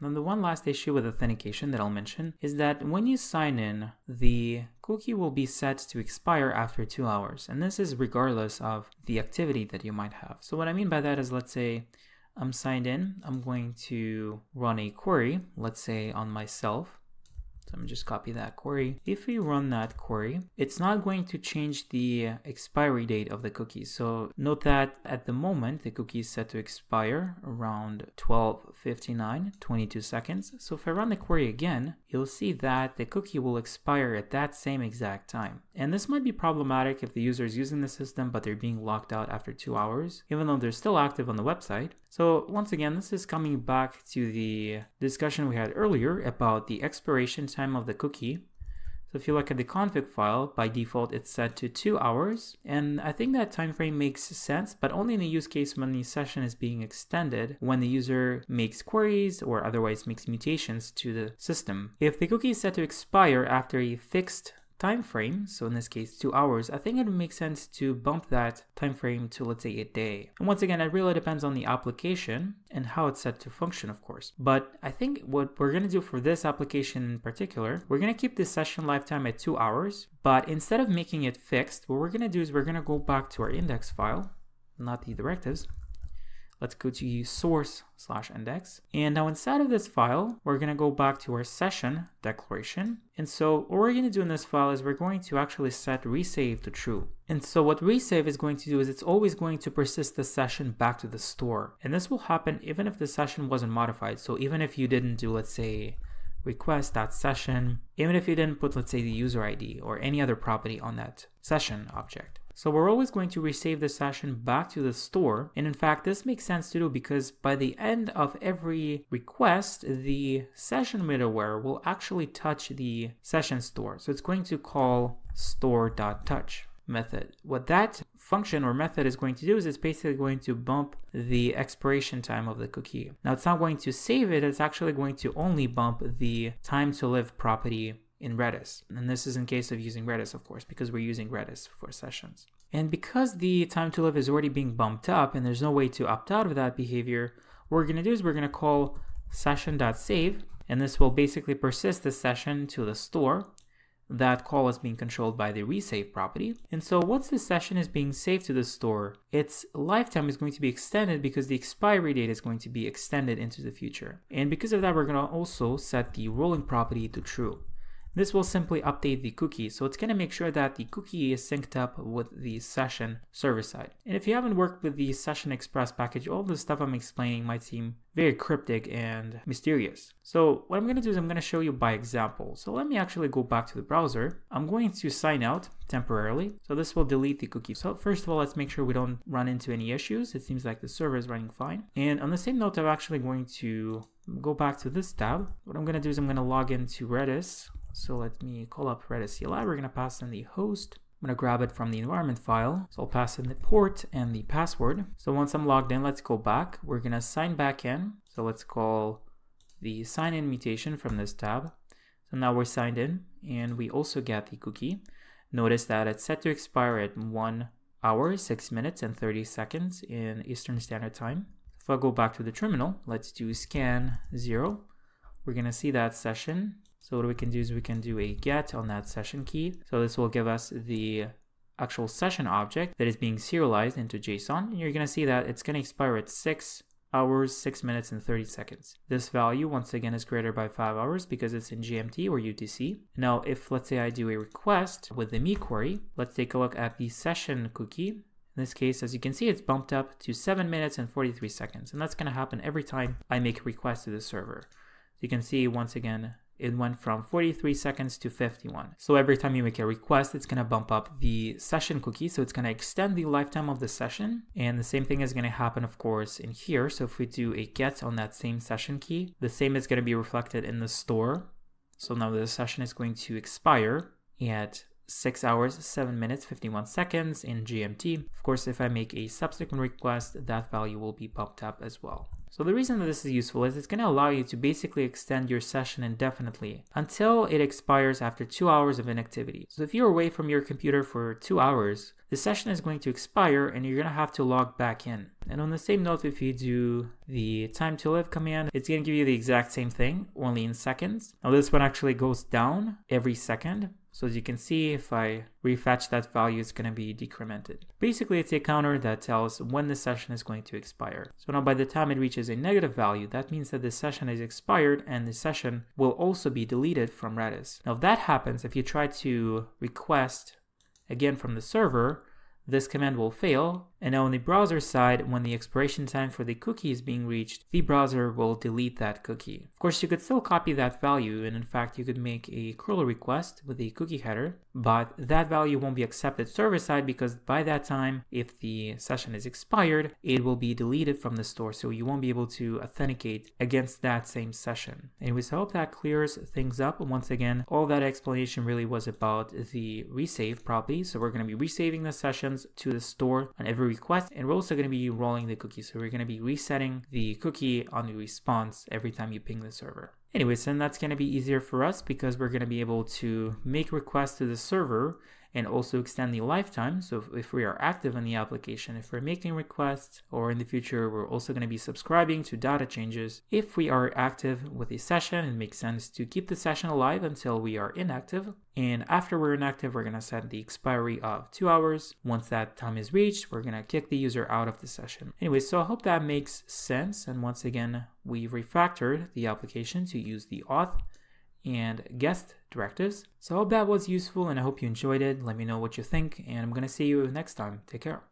Now the one last issue with authentication that I'll mention is that when you sign in, the cookie will be set to expire after two hours. And this is regardless of the activity that you might have. So what I mean by that is let's say I'm signed in, I'm going to run a query, let's say on myself. So I'm just copy that query. If we run that query, it's not going to change the expiry date of the cookie. So note that at the moment, the cookie is set to expire around 12.59, 22 seconds. So if I run the query again, you'll see that the cookie will expire at that same exact time. And this might be problematic if the user is using the system, but they're being locked out after two hours, even though they're still active on the website. So once again, this is coming back to the discussion we had earlier about the expiration time of the cookie. So if you look at the config file, by default it's set to two hours. And I think that time frame makes sense, but only in the use case when the session is being extended, when the user makes queries or otherwise makes mutations to the system. If the cookie is set to expire after a fixed time frame, so in this case two hours, I think it would make sense to bump that time frame to let's say a day. And once again, it really depends on the application and how it's set to function, of course. But I think what we're gonna do for this application in particular, we're gonna keep the session lifetime at two hours, but instead of making it fixed, what we're gonna do is we're gonna go back to our index file, not the directives, Let's go to source slash index. And now inside of this file, we're going to go back to our session declaration. And so what we're going to do in this file is we're going to actually set resave to true. And so what resave is going to do is it's always going to persist the session back to the store. And this will happen even if the session wasn't modified. So even if you didn't do, let's say, request that session, even if you didn't put, let's say, the user ID or any other property on that session object. So we're always going to resave the session back to the store. And in fact, this makes sense to do because by the end of every request, the session middleware will actually touch the session store. So it's going to call store.touch method. What that function or method is going to do is it's basically going to bump the expiration time of the cookie. Now it's not going to save it, it's actually going to only bump the time to live property in Redis. And this is in case of using Redis, of course, because we're using Redis for sessions. And because the time to live is already being bumped up and there's no way to opt out of that behavior, what we're going to do is we're going to call session.save, and this will basically persist the session to the store. That call is being controlled by the resave property. And so once the session is being saved to the store, its lifetime is going to be extended because the expiry date is going to be extended into the future. And because of that, we're going to also set the rolling property to true. This will simply update the cookie, so it's going to make sure that the cookie is synced up with the session server side. And if you haven't worked with the Session Express package, all the stuff I'm explaining might seem very cryptic and mysterious. So what I'm going to do is I'm going to show you by example. So let me actually go back to the browser. I'm going to sign out temporarily. So this will delete the cookie. So first of all, let's make sure we don't run into any issues. It seems like the server is running fine. And on the same note, I'm actually going to go back to this tab. What I'm going to do is I'm going to log into Redis so let me call up Redis CLI. We're going to pass in the host. I'm going to grab it from the environment file. So I'll pass in the port and the password. So once I'm logged in, let's go back. We're going to sign back in. So let's call the sign in mutation from this tab. So now we're signed in and we also get the cookie. Notice that it's set to expire at 1 hour, 6 minutes and 30 seconds in Eastern Standard Time. If I go back to the terminal, let's do scan 0. We're going to see that session so what we can do is we can do a get on that session key. So this will give us the actual session object that is being serialized into JSON. And you're going to see that it's going to expire at 6 hours, 6 minutes, and 30 seconds. This value, once again, is greater by 5 hours because it's in GMT or UTC. Now, if let's say I do a request with the me query, let's take a look at the session cookie. In this case, as you can see, it's bumped up to 7 minutes and 43 seconds. And that's going to happen every time I make a request to the server. So you can see, once again, it went from 43 seconds to 51. So every time you make a request, it's to bump up the session cookie. So it's to extend the lifetime of the session. And the same thing is to happen, of course, in here. So if we do a get on that same session key, the same is to be reflected in the store. So now the session is going to expire at 6 hours, 7 minutes, 51 seconds in GMT. Of course, if I make a subsequent request, that value will be bumped up as well. So the reason that this is useful is it's going to allow you to basically extend your session indefinitely until it expires after two hours of inactivity. So if you're away from your computer for two hours, the session is going to expire and you're going to have to log back in. And on the same note, if you do the time to live command, it's going to give you the exact same thing, only in seconds. Now this one actually goes down every second. So as you can see, if I refetch that value, it's going to be decremented. Basically, it's a counter that tells when the session is going to expire. So now by the time it reaches a negative value, that means that the session is expired and the session will also be deleted from Redis. Now if that happens, if you try to request again from the server, this command will fail, and now on the browser side, when the expiration time for the cookie is being reached, the browser will delete that cookie. Of course, you could still copy that value, and in fact, you could make a curl request with a cookie header, but that value won't be accepted server side because by that time, if the session is expired, it will be deleted from the store, so you won't be able to authenticate against that same session. Anyways, I hope that clears things up. Once again, all that explanation really was about the resave property, so we're going to be resaving the sessions to the store on every request. And we're also going to be rolling the cookie. So we're going to be resetting the cookie on the response every time you ping the server. Anyways, and that's going to be easier for us because we're going to be able to make requests to the server and also extend the lifetime. So if we are active in the application, if we're making requests, or in the future, we're also going to be subscribing to data changes. If we are active with a session, it makes sense to keep the session alive until we are inactive. And after we're inactive, we're going to set the expiry of two hours. Once that time is reached, we're going to kick the user out of the session. Anyway, so I hope that makes sense. And once again, we refactored the application to use the auth and guest directives. So I hope that was useful and I hope you enjoyed it. Let me know what you think and I'm going to see you next time. Take care.